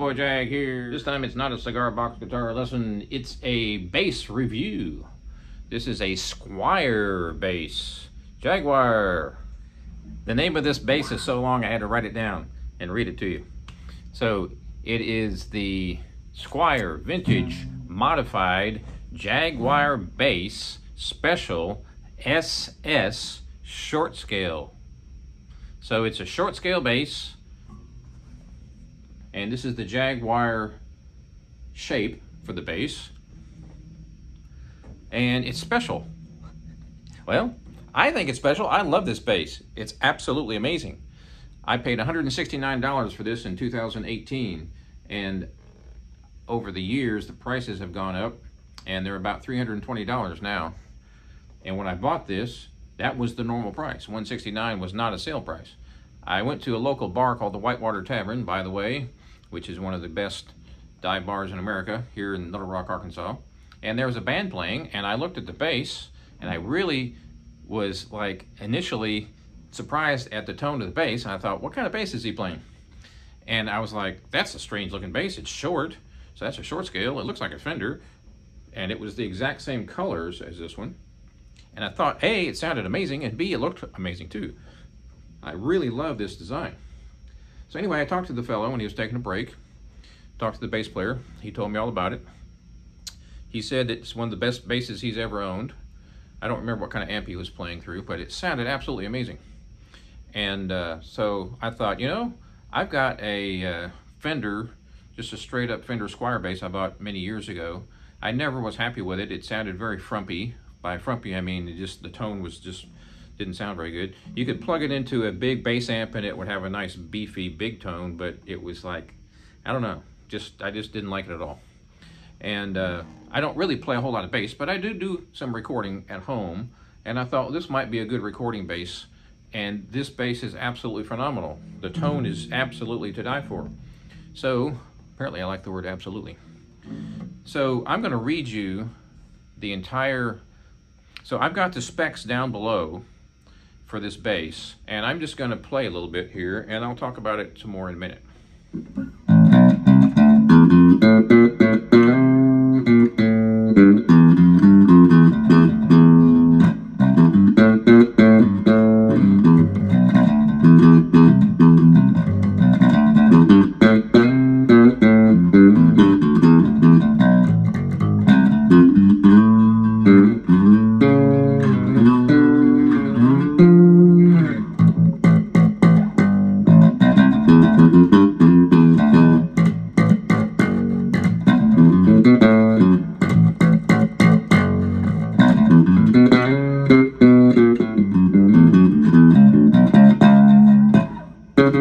Boy Jag here. This time it's not a cigar box guitar lesson, it's a bass review. This is a Squier bass. Jaguar. The name of this bass is so long I had to write it down and read it to you. So it is the Squier Vintage Modified Jaguar Bass Special SS Short Scale. So it's a short scale bass and this is the Jaguar shape for the bass. And it's special. Well, I think it's special. I love this bass. It's absolutely amazing. I paid $169 for this in 2018 and over the years the prices have gone up and they're about $320 now. And when I bought this, that was the normal price. 169 was not a sale price. I went to a local bar called the Whitewater Tavern, by the way, which is one of the best dive bars in America here in Little Rock, Arkansas. And there was a band playing, and I looked at the bass, and I really was like initially surprised at the tone of the bass. And I thought, what kind of bass is he playing? And I was like, that's a strange looking bass. It's short, so that's a short scale. It looks like a Fender, and it was the exact same colors as this one. And I thought, A, it sounded amazing, and B, it looked amazing too. I really love this design. So anyway, I talked to the fellow when he was taking a break. Talked to the bass player. He told me all about it. He said it's one of the best basses he's ever owned. I don't remember what kind of amp he was playing through, but it sounded absolutely amazing. And uh, so I thought, you know, I've got a uh, Fender, just a straight up Fender Squier bass I bought many years ago. I never was happy with it. It sounded very frumpy. By frumpy, I mean just the tone was just didn't sound very good. You could plug it into a big bass amp and it would have a nice beefy big tone, but it was like, I don't know, just I just didn't like it at all. And uh, I don't really play a whole lot of bass, but I do do some recording at home, and I thought this might be a good recording bass. And this bass is absolutely phenomenal. The tone is absolutely to die for. So, apparently I like the word absolutely. So I'm going to read you the entire, so I've got the specs down below for this bass. And I'm just going to play a little bit here, and I'll talk about it some more in a minute. Okay,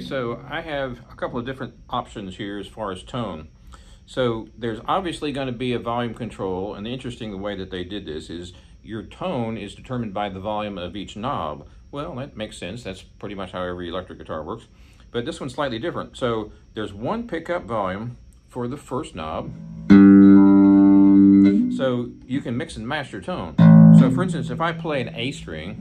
so I have a couple of different options here as far as tone. So there's obviously going to be a volume control, and the interesting way that they did this is your tone is determined by the volume of each knob. Well, that makes sense. That's pretty much how every electric guitar works. But this one's slightly different. So there's one pickup volume for the first knob. So you can mix and match your tone. So for instance, if I play an A string,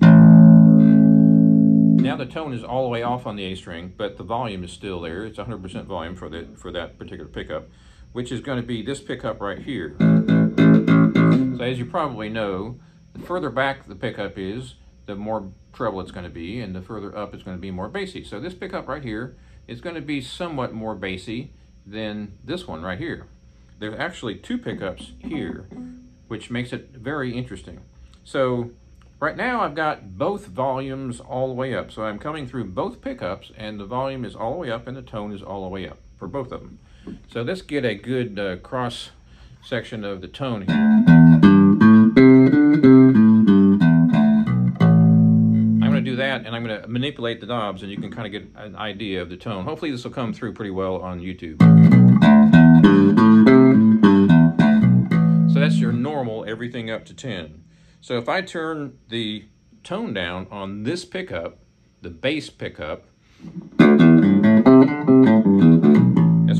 now the tone is all the way off on the A string, but the volume is still there. It's 100% volume for, the, for that particular pickup, which is going to be this pickup right here. So as you probably know, the further back the pickup is, the more treble it's going to be, and the further up it's going to be more bassy. So this pickup right here is going to be somewhat more bassy than this one right here. There's actually two pickups here, which makes it very interesting. So Right now I've got both volumes all the way up. So I'm coming through both pickups and the volume is all the way up and the tone is all the way up for both of them. So let's get a good uh, cross section of the tone here. I'm going to do that and I'm going to manipulate the knobs and you can kind of get an idea of the tone. Hopefully this will come through pretty well on YouTube. So that's your normal everything up to 10. So if I turn the tone down on this pickup, the bass pickup,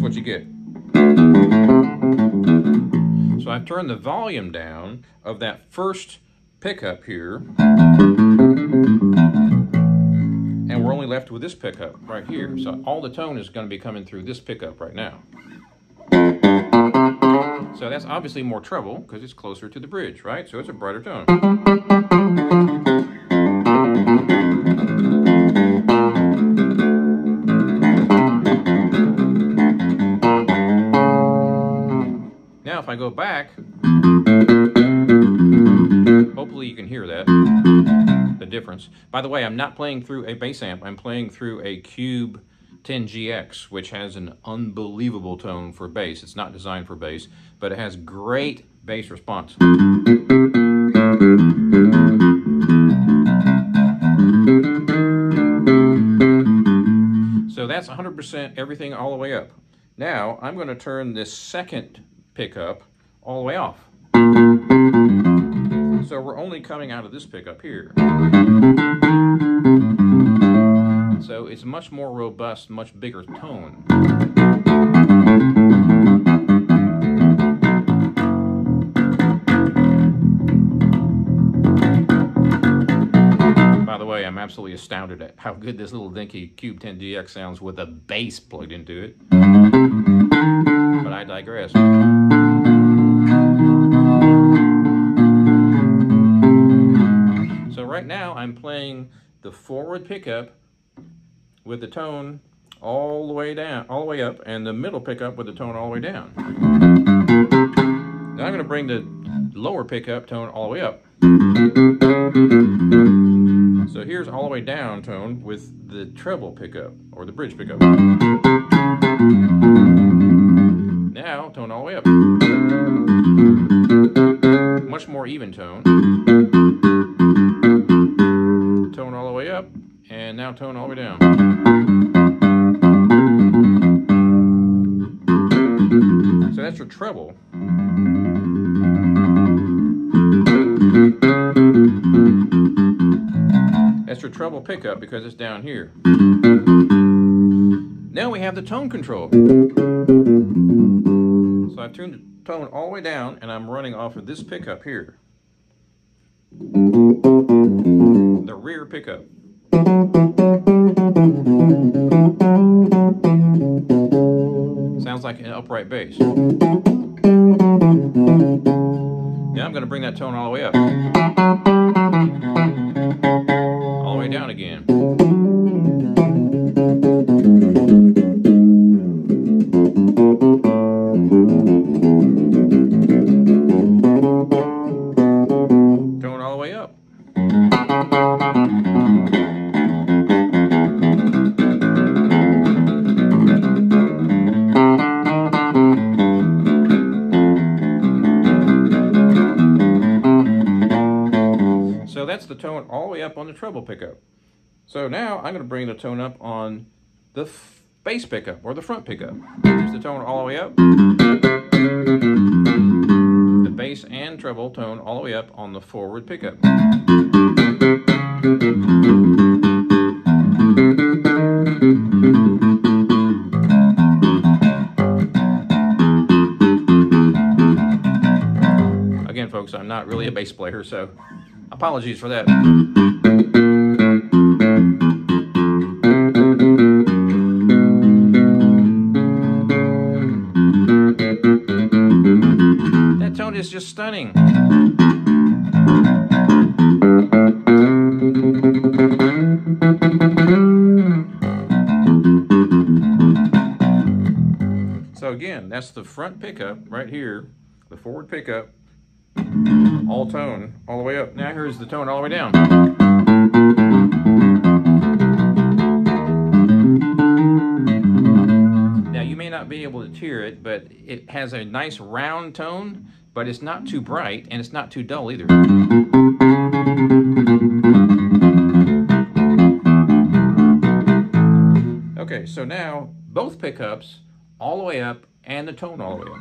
what you get. So I've turned the volume down of that first pickup here. And we're only left with this pickup right here. So all the tone is going to be coming through this pickup right now. So that's obviously more treble because it's closer to the bridge, right? So it's a brighter tone. Difference. By the way, I'm not playing through a bass amp, I'm playing through a Cube 10GX, which has an unbelievable tone for bass. It's not designed for bass, but it has great bass response. So that's 100% everything all the way up. Now, I'm going to turn this second pickup all the way off. So we're only coming out of this pickup here. So it's much more robust, much bigger tone. By the way, I'm absolutely astounded at how good this little dinky Cube 10GX sounds with a bass plugged into it. But I digress. Right now I'm playing the forward pickup with the tone all the way down, all the way up, and the middle pickup with the tone all the way down. Now I'm going to bring the lower pickup tone all the way up. So here's all the way down tone with the treble pickup, or the bridge pickup. Now, tone all the way up. Much more even tone. Tone tone all the way down. So that's your treble. That's your treble pickup because it's down here. Now we have the tone control. So I've tuned the tone all the way down and I'm running off of this pickup here. The rear pickup. Sounds like an upright bass. Up on the treble pickup. So now I'm going to bring the tone up on the bass pickup or the front pickup. Here's the tone all the way up. The bass and treble tone all the way up on the forward pickup. Again, folks, I'm not really a bass player, so apologies for. That front pickup right here, the forward pickup, all tone, all the way up. Now here's the tone all the way down. Now you may not be able to hear it, but it has a nice round tone, but it's not too bright and it's not too dull either. Okay, so now both pickups all the way up and the tone all the way up.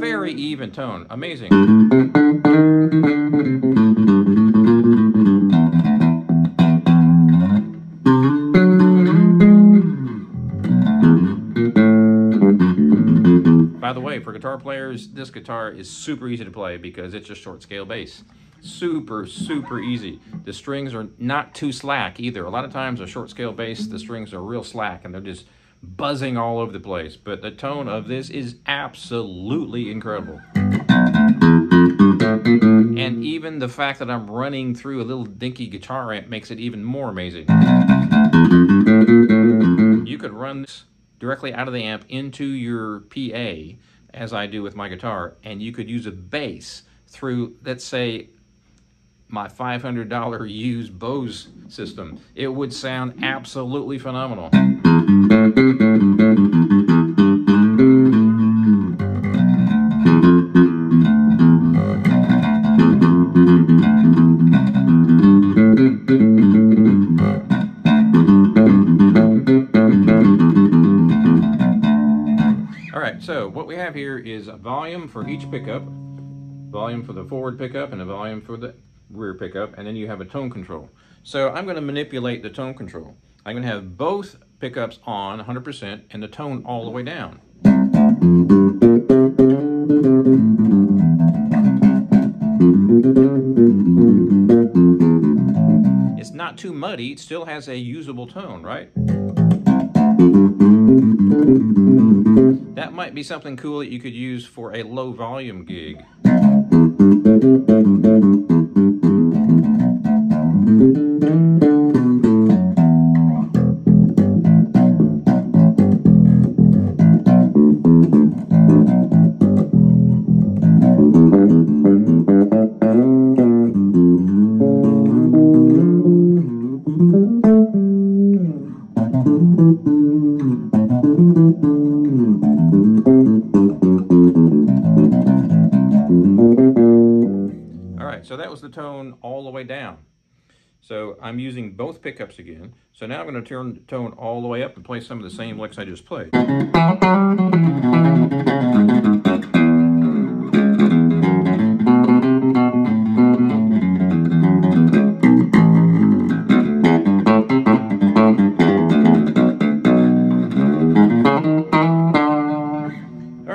Very even tone. Amazing. By the way, for guitar players, this guitar is super easy to play because it's a short scale bass. Super, super easy. The strings are not too slack either. A lot of times a short scale bass, the strings are real slack and they're just buzzing all over the place. But the tone of this is absolutely incredible. And even the fact that I'm running through a little dinky guitar amp makes it even more amazing. You could run this directly out of the amp into your PA, as I do with my guitar, and you could use a bass through, let's say, my $500 used Bose system. It would sound absolutely phenomenal. All right, so what we have here is a volume for each pickup, volume for the forward pickup, and a volume for the rear pickup, and then you have a tone control. So I'm going to manipulate the tone control. I'm going to have both pickups on 100% and the tone all the way down. It's not too muddy, it still has a usable tone, right? That might be something cool that you could use for a low volume gig. Both pickups again. So now I'm going to turn the tone all the way up and play some of the same licks I just played. All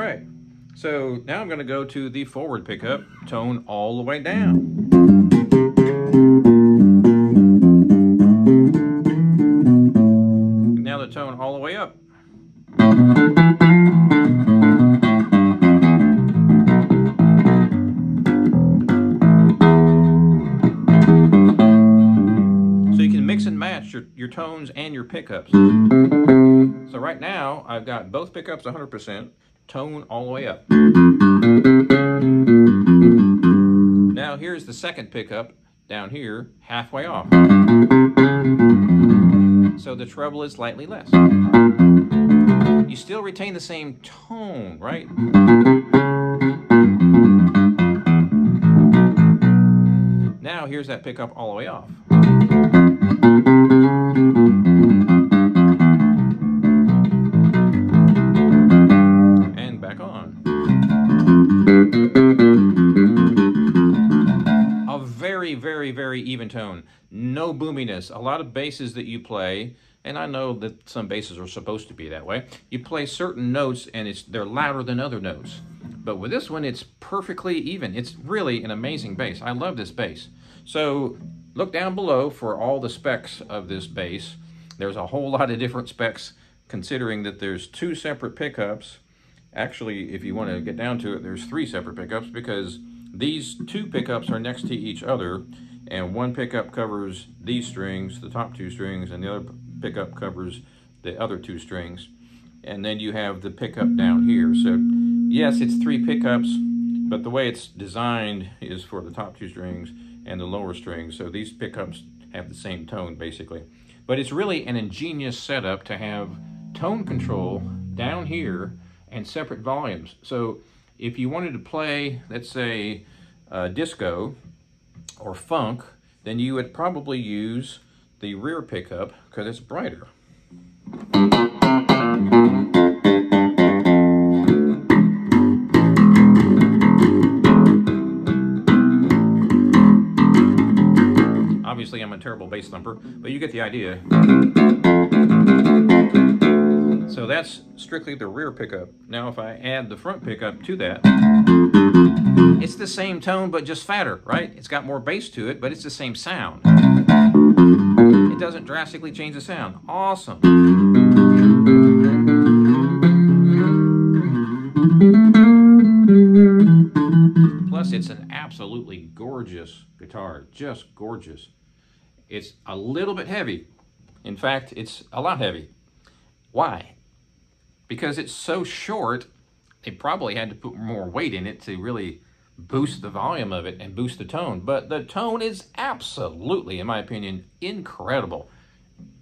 right, so now I'm going to go to the forward pickup, tone all the way down. Your, your tones and your pickups. So right now, I've got both pickups 100%, tone all the way up. Now here's the second pickup down here, halfway off. So the treble is slightly less. You still retain the same tone, right? Now here's that pickup all the way off. And back on. A very, very, very even tone. No boominess. A lot of basses that you play, and I know that some basses are supposed to be that way, you play certain notes and it's they're louder than other notes. But with this one, it's perfectly even. It's really an amazing bass. I love this bass. So look down below for all the specs of this bass. There's a whole lot of different specs considering that there's two separate pickups. Actually, if you want to get down to it, there's three separate pickups because these two pickups are next to each other and one pickup covers these strings, the top two strings, and the other pickup covers the other two strings. And then you have the pickup down here. So yes, it's three pickups, but the way it's designed is for the top two strings and the lower strings. So these pickups have the same tone basically. But it's really an ingenious setup to have tone control down here and separate volumes. So if you wanted to play, let's say, uh, disco or funk, then you would probably use the rear pickup because it's brighter. Terrible bass thumper, but you get the idea. So that's strictly the rear pickup. Now if I add the front pickup to that, it's the same tone but just fatter, right? It's got more bass to it, but it's the same sound. It doesn't drastically change the sound. Awesome. Plus, it's an absolutely gorgeous guitar. Just gorgeous. It's a little bit heavy. In fact, it's a lot heavy. Why? Because it's so short, they probably had to put more weight in it to really boost the volume of it and boost the tone. But the tone is absolutely, in my opinion, incredible.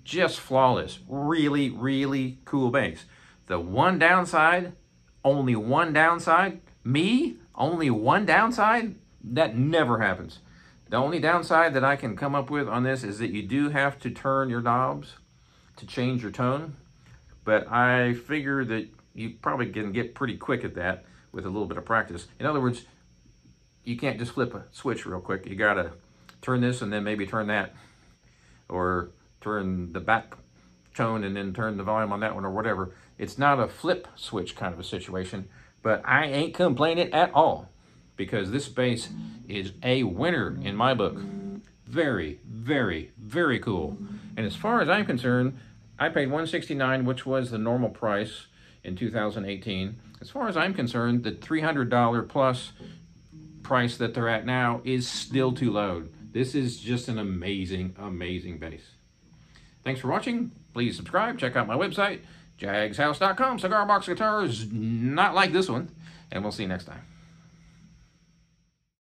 Just flawless. Really, really cool bass. The one downside, only one downside, me, only one downside, that never happens. The only downside that I can come up with on this is that you do have to turn your knobs to change your tone. But I figure that you probably can get pretty quick at that with a little bit of practice. In other words, you can't just flip a switch real quick. You gotta turn this and then maybe turn that. Or turn the back tone and then turn the volume on that one or whatever. It's not a flip switch kind of a situation, but I ain't complaining at all because this bass is a winner in my book. Very, very, very cool. And as far as I'm concerned, I paid 169 which was the normal price in 2018. As far as I'm concerned, the $300 plus price that they're at now is still too low. This is just an amazing, amazing bass. Thanks for watching. Please subscribe. Check out my website, jagshouse.com. Cigar box guitars, not like this one. And we'll see you next time.